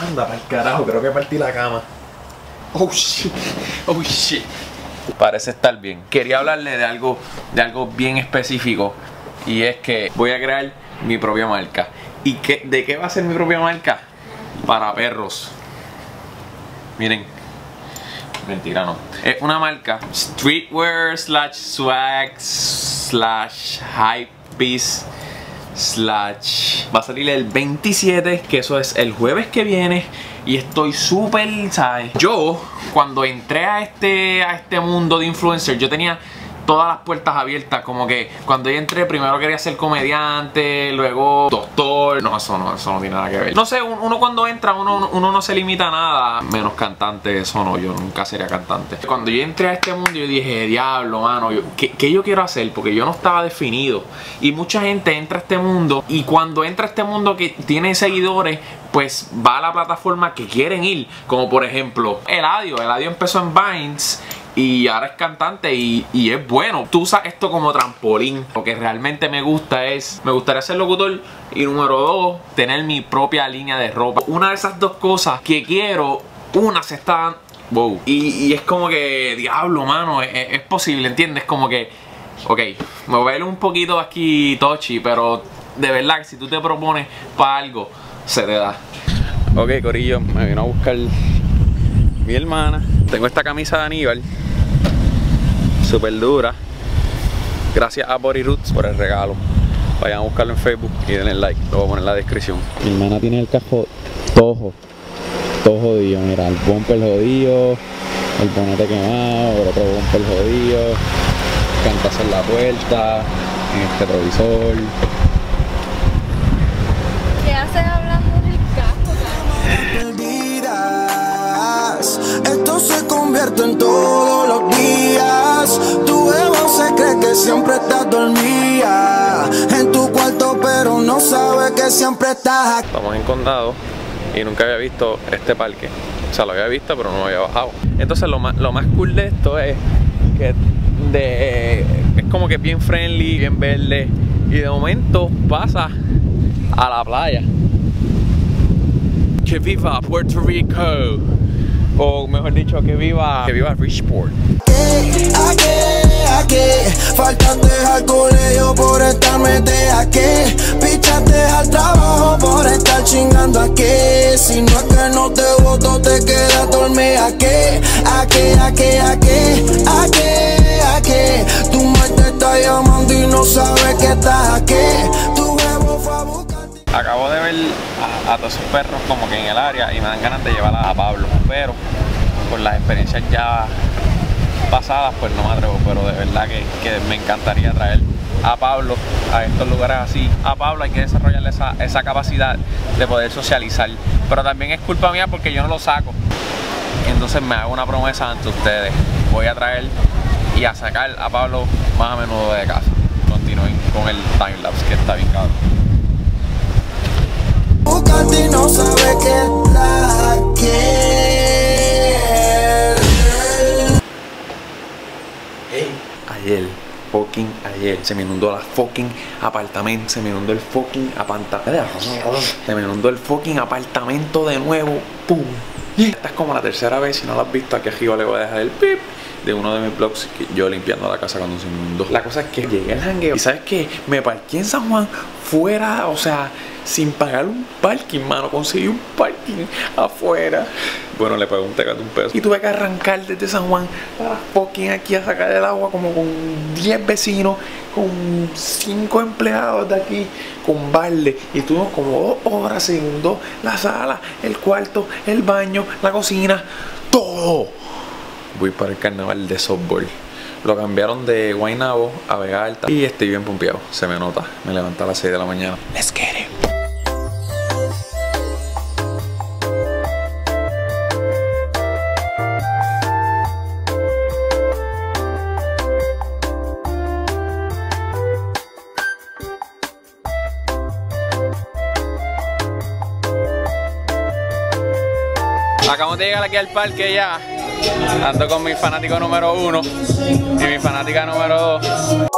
Anda, para el carajo, creo que partí la cama. Oh shit, oh shit. Parece estar bien. Quería hablarle de algo, de algo bien específico. Y es que voy a crear mi propia marca. ¿Y qué, de qué va a ser mi propia marca? Para perros. Miren. Mentira, no. Es una marca streetwear slash swag slash hype piece slash va a salir el 27 que eso es el jueves que viene y estoy súper ¿sabes? yo cuando entré a este a este mundo de influencer yo tenía todas las puertas abiertas. Como que cuando yo entré, primero quería ser comediante, luego doctor. No, eso no, eso no tiene nada que ver. No sé, uno cuando entra, uno, uno no se limita a nada. Menos cantante, eso no, yo nunca sería cantante. Cuando yo entré a este mundo, yo dije, diablo, mano, ¿qué, ¿qué, yo quiero hacer? Porque yo no estaba definido. Y mucha gente entra a este mundo y cuando entra a este mundo que tiene seguidores, pues va a la plataforma que quieren ir. Como por ejemplo, Eladio. Eladio empezó en Vines y ahora es cantante y, es bueno. Tú usas esto como trampolín. Lo que realmente me gusta es, me gustaría ser locutor y número dos, tener mi propia línea de ropa. Una de esas dos cosas que quiero, una se está Wow. Y, es como que, diablo, mano, es, posible, ¿entiendes? Como que, ok, me voy a ver un poquito aquí tochi, pero de verdad, si tú te propones para algo, se te da. Ok, Corillo, me vino a buscar mi hermana. Tengo esta camisa de Aníbal súper dura. Gracias a Body Roots por el regalo. Vayan a buscarlo en Facebook y denle like. Lo voy a poner en la descripción. Mi hermana tiene el cajo tojo. Todo jodido. Mira, el bumper jodido. El bonete quemado. El otro bumper jodido. Cantas en la puerta. En el retrovisor. ¿Qué hace hablando del cajo? Esto se convierte en todos estás dormida en tu cuarto, pero no sabe que siempre estás aquí. Estamos en condado y nunca había visto este parque. O sea, lo había visto, pero no había bajado. Entonces, lo más, lo más cool de esto es que de, es como que bien friendly, bien verde. Y de momento pasa a la playa. Que viva Puerto Rico. O mejor dicho, que viva, que viva Richport. ¿A qué? ¿A qué? Faltaste al colegio por estarme de a? Pichaste al trabajo por estar chingando a qué? Si no es que no te voto, te quedas dormir a qué? ¿A qué? ¿A qué? ¿A qué? ¿A qué? ¿A qué? Tu madre te está llamando y no sabe que estás aquí. Tu huevo fue a buscarte. Acabo de ver a, a todos esos perros como que en el área y me dan ganas de llevarla a Pablo, pero por las experiencias ya pasadas, pues no me atrevo, pero de verdad que, me encantaría traer a Pablo a estos lugares así. A Pablo hay que desarrollarle esa, esa capacidad de poder socializar, pero también es culpa mía porque yo no lo saco. Entonces me hago una promesa ante ustedes. Voy a traer y a sacar a Pablo más a menudo de casa. Continúen con el timelapse que está bien fucking ayer, se me inundó la fucking apartamento, se me inundó el fucking apartamento, se me inundó el fucking apartamento de nuevo, pum. Esta es como la tercera vez, si no lo has visto, aquí arriba le voy a dejar el pip de uno de mis blogs que yo limpiando la casa cuando se inundó. La cosa es que llegué al jangueo y sabes que me parqué en San Juan fuera, o sea, sin pagar un parking, mano. Conseguí un parking afuera. Bueno, le pagué un tecate un peso. Y tuve que arrancar desde San Juan para fucking aquí a sacar el agua como con 10 vecinos, con 5 empleados de aquí, con balde. Y estuvimos como dos horas, se inundó la sala, el cuarto, el baño, la cocina, todo. Voy para el carnaval de softball. Lo cambiaron de Guaynabo a Vega Alta y estoy bien pompeado, se me nota. Me levanté a las 6 de la mañana. Let's get it. Acabamos de llegar aquí al parque ya. Ando con mi fanático número uno y mi fanática número dos.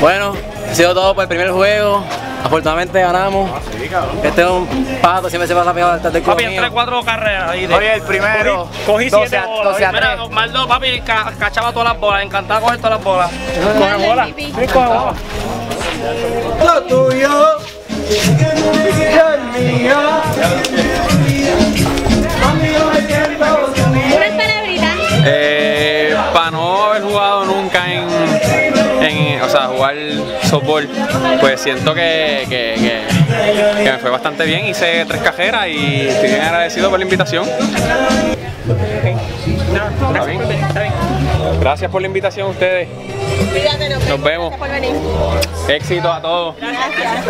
Bueno, ha sido todo por el primer juego. Afortunadamente ganamos. Este es un pato, siempre se pasa pegado al del Papi, mío. entré cuatro carreras ahí. De, Oye, el primero, Cogí, cogí 12 siete a- bolas. 12 a Mira. Osvaldo, papi, ca- cachaba todas las bolas. Encantado coger todas las bolas. Coge Dale, bolas. pipí. Sí, coge bolas. Unas softball, pues siento que, que, que- que me fue bastante bien. Hice tres cajeras y estoy bien agradecido por la invitación. Está bien. Gracias por la invitación a ustedes. Cuídate, nos Nos vemos. Éxito a todos. Gracias.